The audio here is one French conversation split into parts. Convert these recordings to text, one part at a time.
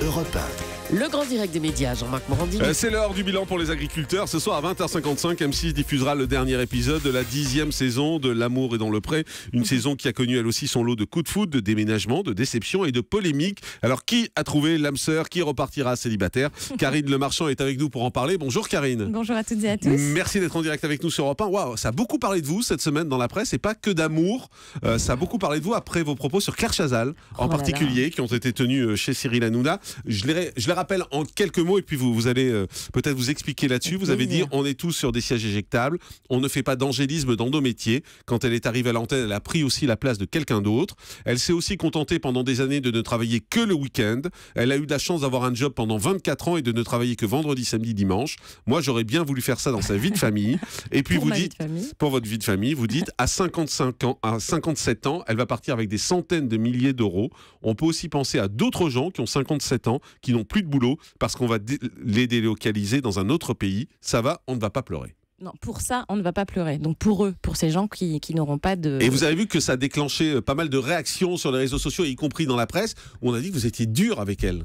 Europe Le grand direct des médias, Jean-Marc Morandini. Euh, C'est l'heure du bilan pour les agriculteurs. Ce soir à 20h55, M6 diffusera le dernier épisode de la dixième saison de L'amour est dans le pré. Une saison qui a connu elle aussi son lot de coups de foot, de déménagements, de déceptions et de polémiques. Alors qui a trouvé l'âme sœur? Qui repartira célibataire? Karine Le Marchand est avec nous pour en parler. Bonjour Karine. Bonjour à toutes et à tous. Merci d'être en direct avec nous sur Europe 1. Waouh, ça a beaucoup parlé de vous cette semaine dans la presse et pas que d'amour. Euh, ça a beaucoup parlé de vous après vos propos sur Claire Chazal en Oh là particulier qui ont été tenus euh, chez Cyril Hanouna. Je les rappelle en quelques mots et puis vous, vous allez euh, peut-être vous expliquer là-dessus. Vous avez dit on est tous sur des sièges éjectables. On ne fait pas d'angélisme dans nos métiers. Quand elle est arrivée à l'antenne, elle a pris aussi la place de quelqu'un d'autre. Elle s'est aussi contentée pendant des années de ne travailler que le week-end. Elle a eu de la chance d'avoir un job pendant 24 ans et de ne travailler que vendredi, samedi, dimanche. Moi, j'aurais bien voulu faire ça dans sa vie de famille. Et puis Pour vous dites, pour votre vie de famille, vous dites à 55 ans, à 57 ans, elle va partir avec des centaines de milliers d'euros. On peut aussi penser à d'autres gens qui ont 57 ans, qui n'ont plus de boulot parce qu'on va dé- les délocaliser dans un autre pays. Ça va, on ne va pas pleurer. Non, pour ça, on ne va pas pleurer. Donc pour eux, pour ces gens qui, qui n'auront pas de. Et vous avez vu que ça a déclenché euh, pas mal de réactions sur les réseaux sociaux, y compris dans la presse, où on a dit que vous étiez dur avec elle.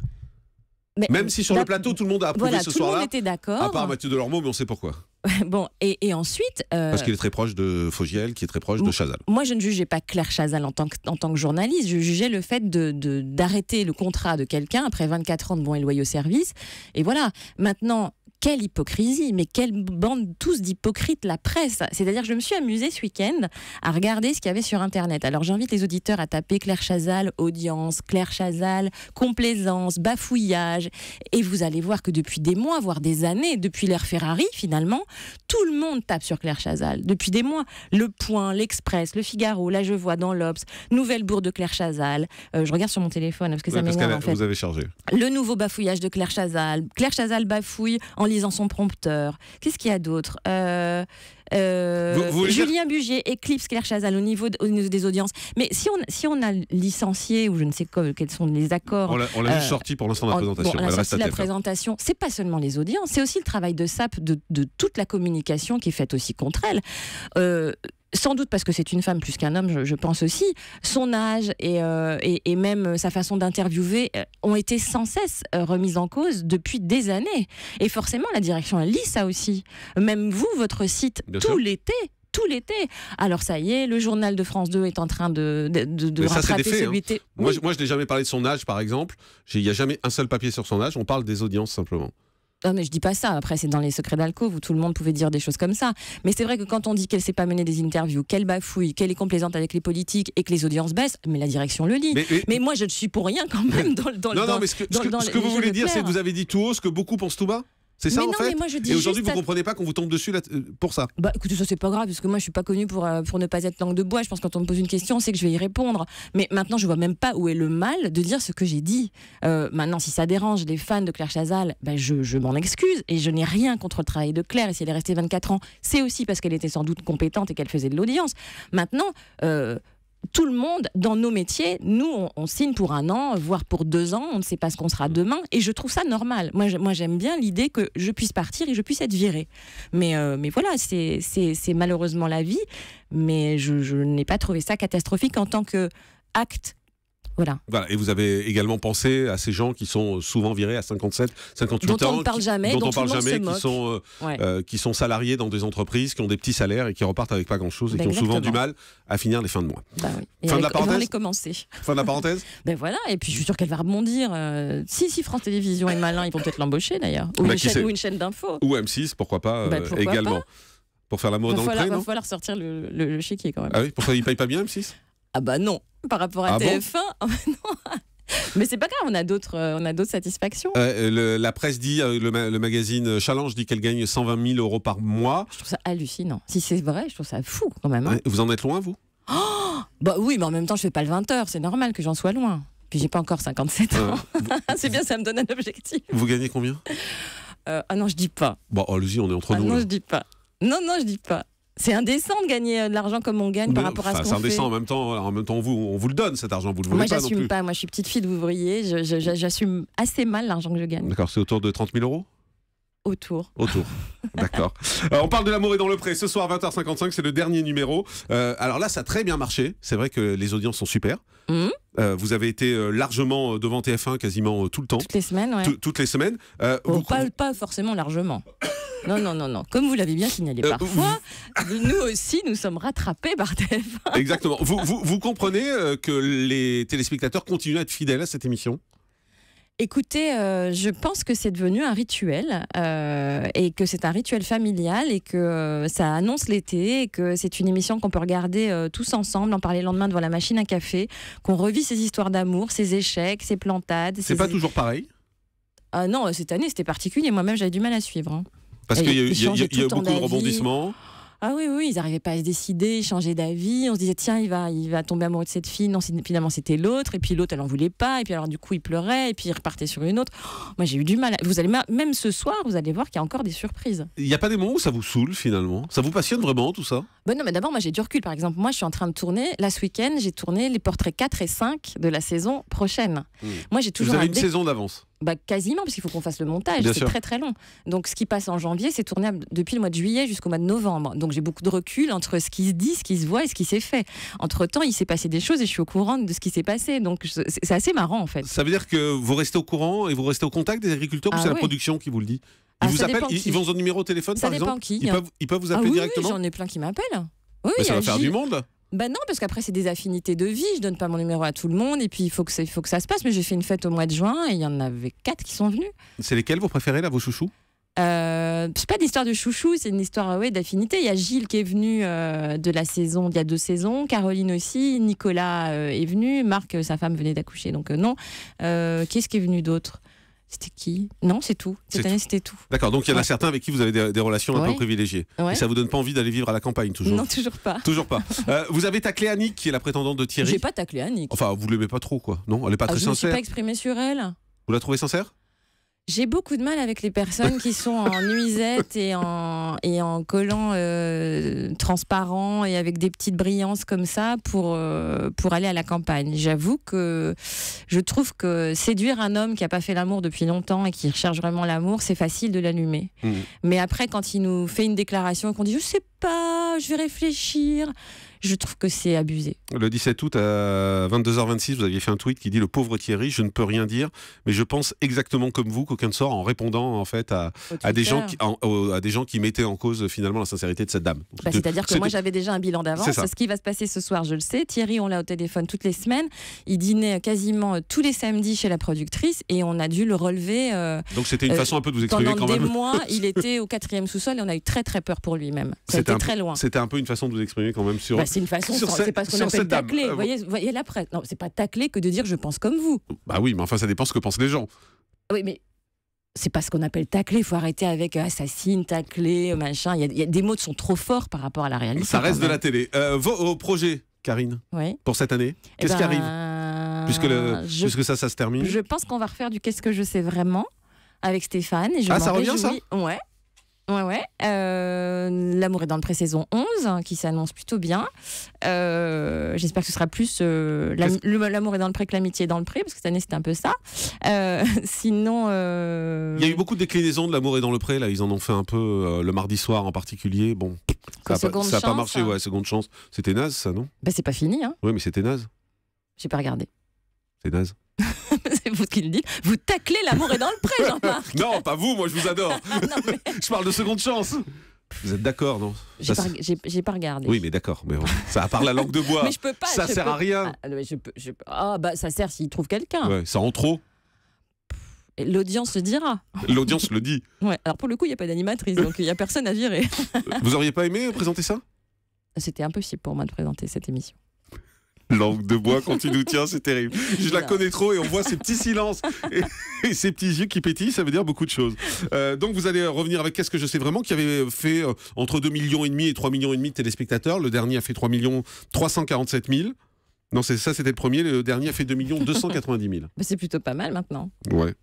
Mais- Même si sur le plateau, tout le monde a approuvé Voilà, ce tout le monde soir-là. était d'accord. À part Mathieu Delormeau, mais on sait pourquoi. Bon, et, et ensuite. euh, Parce qu'il est très proche de Fogiel, qui est très proche de. Chazal. Moi, je ne jugeais pas Claire Chazal en tant que, en tant que journaliste. Je jugeais le fait de- de- d'arrêter le contrat de quelqu'un après 24 ans de bons et loyaux services. Et voilà. Maintenant, quelle hypocrisie, mais quelle bande tous d'hypocrites la presse. C'est-à-dire, je me suis amusée ce week-end à regarder ce qu'il y avait sur Internet. Alors, j'invite les auditeurs à taper Claire Chazal, audience, Claire Chazal, complaisance, bafouillage. Et vous allez voir que depuis des mois, voire des années, depuis l'ère Ferrari, finalement, tout le monde tape sur Claire Chazal. Depuis des mois. Le Point, l'Express, le Figaro, là je vois dans l'Obs, Nouvelle Bourre de Claire Chazal. Euh, je regarde sur mon téléphone parce que ça Ouais, m'énerve en fait. vous avez chargé. Le nouveau bafouillage de Claire Chazal. Claire Chazal bafouille en lisant son prompteur. Qu'est-ce qu'il y a d'autre? Euh, euh, Vous- vous Julien Bugier éclipse Claire Chazal au niveau, de- au niveau des audiences. Mais si on, si on a licencié, ou je ne sais quoi, quels sont les accords On l'a juste Euh, sorti pour l'instant de la présentation. bon, TF1. présentation, c'est pas seulement les audiences, c'est aussi le travail de SAP de, de toute la communication qui est faite aussi contre elle. Sans doute parce que c'est une femme plus qu'un homme, je, je pense aussi. Son âge et, euh, et, et même sa façon d'interviewer euh, ont été sans cesse euh, remises en cause depuis des années. Et forcément, la direction, elle lit ça aussi. Même vous, votre site, Bien tout l'été. Tout l'été. Alors ça y est, le journal de France 2 est en train de, de, de- ça, rattraper faits, celui hein. Moi, je, moi, je n'ai jamais parlé de son âge, par exemple. Il n'y a jamais un seul papier sur son âge. On parle des audiences simplement. Non, mais je dis pas ça. Après, c'est dans les secrets d'alcôve où tout le monde pouvait dire des choses comme ça. Mais c'est vrai que quand on dit qu'elle sait pas mener des interviews, qu'elle bafouille, qu'elle est complaisante avec les politiques et que les audiences baissent, mais la direction le dit. Mais, Mais, mais- moi, je ne suis pour rien quand même dans, le- dans, le- non, dans- non, mais ce que, ce dans- que- dans ce les que vous voulez dire, c'est que vous avez dit tout haut ce que beaucoup pensent tout bas C'est ça Mais en non, fait mais moi, je dis Et aujourd'hui, vous ça- comprenez pas qu'on vous tombe dessus là, euh, pour ça Bah écoutez, ça c'est pas grave, parce que moi je suis pas connue pour, euh, pour ne pas être langue de bois. Je pense que quand on me pose une question, c'est que je vais y répondre. Mais maintenant, je vois même pas où est le mal de dire ce que j'ai dit. Euh, maintenant, si ça dérange les fans de Claire Chazal, bah, je, je m'en excuse. Et je n'ai rien contre le travail de Claire. Et si elle est restée 24 ans, c'est aussi parce qu'elle était sans doute compétente et qu'elle faisait de l'audience. Maintenant, euh, tout le monde, dans nos métiers, nous, on, on signe pour un an, voire pour deux ans, on ne sait pas ce qu'on sera demain, et je trouve ça normal. Moi, j'aime bien l'idée que je puisse partir et je puisse être virée. Mais, euh, mais voilà, c'est c'est- c'est malheureusement la vie, mais je, je n'ai pas trouvé ça catastrophique en tant que acte. Voilà. Voilà. Et vous avez également pensé à ces gens qui sont souvent virés à 57, 58 Dont ans. on ne parle qui- jamais, dont, dont on tout parle jamais, qui sont, euh, Ouais. euh, qui sont salariés dans des entreprises, qui ont des petits salaires et qui repartent avec pas grand-chose et Ben qui ont souvent du mal à finir les fins de mois. Bah oui. Et Fin de la parenthèse commencer. Fin de la parenthèse Ben voilà, et puis je suis sûre qu'elle va rebondir. euh, si, si France Télévisions est malin, ils vont peut-être l'embaucher d'ailleurs. Ou, Bah, une chaîne- sait ou une chaîne d'infos. Ou M6, pourquoi pas euh, Bah, pourquoi également. Pour faire Il dans va le falloir, pré, va falloir sortir le, le, le chéquier quand même. Ah oui, pourquoi ils payent pas bien M6 Ah bah non, par rapport à Ah bon TF1. ah bah non. Mais c'est pas grave, on a d'autres, euh, on a d'autres satisfactions. Euh, le- La presse dit, euh, le, ma- le magazine Challenge dit qu'elle gagne 120 000 euros par mois. Je trouve ça hallucinant. Si c'est vrai, je trouve ça fou quand même. hein. Ouais, Vous en êtes loin, vous? Bah oui, mais en même temps, je fais pas le 20 heures, c'est normal que j'en sois loin. Puis j'ai pas encore 57 Euh, ans. c'est bien, ça me donne un objectif. Vous gagnez combien? Euh, ah non, je dis pas. Bon, allez-y, on est entre Ah nous. non, là. je dis pas. Non, non, je dis pas. C'est indécent de gagner euh, de l'argent comme on gagne par rapport à ce C'est qu'on fait. indécent en même temps. En même temps, on vous, on vous le donne cet argent, vous le voulez Moi, pas non j'assume plus. pas. Moi, je suis petite fille d'ouvrier. Je- je- J'assume assez mal l'argent que je gagne. D'accord, c'est autour de 30 000 euros? Autour. Autour. D'accord. Euh, on parle de l'amour et dans le pré. Ce soir, 20h55, c'est le dernier numéro. Euh, alors là, ça a très bien marché. C'est vrai que les audiences sont super. Euh, vous avez été euh, largement euh, devant TF1 quasiment euh, tout le temps, Toutes les semaines, ouais. toutes les semaines. Euh, Oh, vous- pas, pas forcément largement. Non, non, non, non. Comme vous l'avez bien signalé Euh, parfois, nous aussi, nous sommes rattrapés par TF1. Exactement. Vous, vous, vous comprenez euh, que les téléspectateurs continuent à être fidèles à cette émission? Écoutez, euh, je pense que c'est devenu un rituel euh, et que c'est un rituel familial et que euh, ça annonce l'été et que c'est une émission qu'on peut regarder tous ensemble, en parler le lendemain devant la machine à café, qu'on revit ses histoires d'amour, ses échecs, ses plantades. C'est ses- pas toujours pareil? Ah non, cette année c'était particulier. Moi-même j'avais du mal à suivre. hein. Parce qu'il y a, y a- a- a beaucoup de rebondissements. Ah oui, oui, ils n'arrivaient pas à se décider, ils changeaient d'avis. On se disait, tiens, il va, il va tomber amoureux de cette fille. Non, finalement, c'était l'autre. Et puis l'autre, elle en voulait pas. Et puis alors, du coup, il pleurait. Et puis il repartait sur une autre. Oh, moi, j'ai eu du mal. Vous allez, même ce soir, vous allez voir qu'il y a encore des surprises. Il n'y a pas des moments où ça vous saoule finalement? Ça vous passionne vraiment tout ça? Bon, non, mais d'abord, moi, j'ai du recul. Par exemple, moi, je suis en train de tourner. Là, ce week-end, j'ai tourné les portraits 4 et 5 de la saison prochaine. Hmm. Moi, j'ai Vous toujours avez un une dé- saison d'avance. Bah, quasiment, parce qu'il faut qu'on fasse le montage. C'est très très long. Donc, ce qui passe en janvier, c'est tournable depuis le mois de juillet jusqu'au mois de novembre. Donc, j'ai beaucoup de recul entre ce qui se dit, ce qui se voit et ce qui s'est fait. Entre temps, il s'est passé des choses et je suis au courant de ce qui s'est passé. Donc, c'est assez marrant en fait. Ça veut dire que vous restez au courant et vous restez au contact des agriculteurs ou Ah c'est la production qui vous le dit? Ils Ah, vous appellent, ils, ils vont au numéro au téléphone Ça par exemple qui. ils peuvent, ils peuvent vous Ah appeler oui, oui, directement j'en ai plein qui m'appellent. Oui, y ça va faire Gilles- du monde. Bah non, parce qu'après, c'est des affinités de vie. Je donne pas mon numéro à tout le monde et puis il faut que, il faut que ça se passe. Mais j'ai fait une fête au mois de juin et il y en avait quatre qui sont venus. C'est lesquels vos préférés là, vos chouchous? Euh, c'est pas d'histoire de chouchou, c'est une histoire ouais, d'affinité. Il y a Gilles qui est venu euh, de la saison, il y a deux saisons, Caroline aussi, Nicolas euh, est venu, Marc, euh, sa femme venait d'accoucher, donc euh, non. Euh, qui est-ce qui est venu d'autre? C'était qui? Non, c'est tout. Cette année, c'était tout. D'accord, donc il y en a certains avec qui vous avez des, des relations un peu privilégiées. Ouais. Et ça vous donne pas envie d'aller vivre à la campagne toujours? Non, toujours pas. Toujours pas. Euh, vous avez taclé Annick qui est la prétendante de Thierry? J'ai pas taclé Annick. Enfin, vous l'aimez pas trop quoi Non, elle est pas Ah, très je me suis sincère. pas exprimée sur elle. Vous la trouvez sincère? J'ai beaucoup de mal avec les personnes qui sont en nuisette et en, et en collant euh, transparent et avec des petites brillances comme ça pour, euh, pour aller à la campagne. J'avoue que je trouve que séduire un homme qui n'a pas fait l'amour depuis longtemps et qui recherche vraiment l'amour, c'est facile de l'allumer. Mhm. Mais après, quand il nous fait une déclaration et qu'on dit je sais pas, je vais réfléchir, je trouve que c'est abusé. Le 17 août à 22h26, vous aviez fait un tweet qui dit Le pauvre Thierry, je ne peux rien dire, mais je pense exactement comme vous qu'aucun ne sort en répondant en fait à, des, gens qui, en- au- à des gens qui mettaient en cause finalement la sincérité de cette dame. Bah, C'est-à-dire que moi j'avais déjà un bilan d'avance. Ce qui va se passer ce soir, je le sais. Thierry, on l'a au téléphone toutes les semaines. Il dînait quasiment euh, tous les samedis chez la productrice et on a dû le relever euh, Donc c'était une Euh, façon un peu de vous exprimer pendant quand des même. mois. Il était au quatrième sous-sol et on a eu très très peur pour lui-même. C'était très loin. C'était un peu une façon de vous exprimer quand même sur. Bah, c'est une façon, c'est pas ce qu'on appelle tacler. Euh, Vous voyez, vous voyez la presse. Non, c'est pas tacler que de dire je pense comme vous. Bah oui, mais enfin ça dépend ce que pensent les gens. Oui, mais c'est pas ce qu'on appelle tacler. Il faut arrêter avec euh, assassine, tacler, machin. Il y, a, il y a des mots qui sont trop forts par rapport à la réalité. Ça reste de la télé. Euh, vos, vos projets, Karine, Oui. pour cette année, Eh qu'est-ce qui ben, arrive puisque, le, je puisque ça, ça se termine Je pense qu'on va refaire du Qu'est-ce que je sais vraiment avec Stéphane. Et je Ah, ça revient, réjouis. Ouais. Ouais, ouais. Euh, L'amour est dans le pré-saison 11, hein, qui s'annonce plutôt bien. Euh, J'espère que ce sera plus euh, l'amour est dans le pré que l'amitié est dans le pré, parce que cette année c'était un peu ça. Sinon. Il y a eu beaucoup de déclinaisons de l'amour est dans le pré, là, ils en ont fait un peu le mardi soir en particulier. Bon, ça n'a pas, marché, hein. ouais, seconde chance. C'était naze, ça, non? Bah, c'est pas fini, hein. Oui, mais c'était naze. J'ai pas regardé. C'est naze. c'est vous qui le dites. Vous taclez l'amour est dans le pré, Jean-Marc. non, pas vous, moi je vous adore. Non, mais je parle de seconde chance. Vous êtes d'accord, non? J'ai pas, pas regardé. Oui, mais d'accord. Mais bon, ça part la langue de bois. Mais je peux pas. ça je sert peux- à rien. Ah, mais je peux- je peux- ah, bah ça sert s'il trouve quelqu'un. Ouais, ça en trop. L'audience le dira. L'audience le dit. Ouais. Alors pour le coup, il n'y a pas d'animatrice, donc il n'y a personne à virer. Vous auriez pas aimé présenter ça? C'était impossible pour moi de présenter cette émission. Langue de bois quand il nous tient, c'est terrible. Je la connais trop et on voit ces petits silences et, et ces petits yeux qui pétillent, ça veut dire beaucoup de choses. Euh, donc vous allez revenir avec Qu'est-ce que je sais vraiment qui avait fait euh, entre 2 millions et demi et 3 millions et demi de téléspectateurs. Le dernier a fait 3 millions 347 000. Non, c'est ça, c'était le premier. Le dernier a fait 2 millions 290 000. Bah, c'est plutôt pas mal maintenant. Ouais.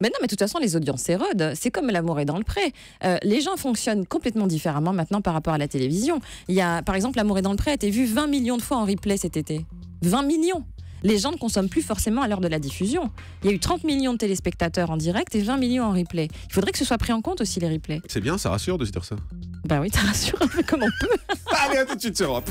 Mais non, mais de toute façon, les audiences s'érodent. C'est comme l'amour est dans le pré. Euh, les gens fonctionnent complètement différemment maintenant par rapport à la télévision. Il y a, par exemple, l'amour est dans le pré a été vu 20 millions de fois en replay cet été. 20 millions les gens ne consomment plus forcément à l'heure de la diffusion. Il y a eu 30 millions de téléspectateurs en direct et 20 millions en replay. Il faudrait que ce soit pris en compte aussi les replays. C'est bien, ça rassure de se dire ça. Bah oui, ça rassure un peu comme on peut. Allez, à tout de suite sur Europe.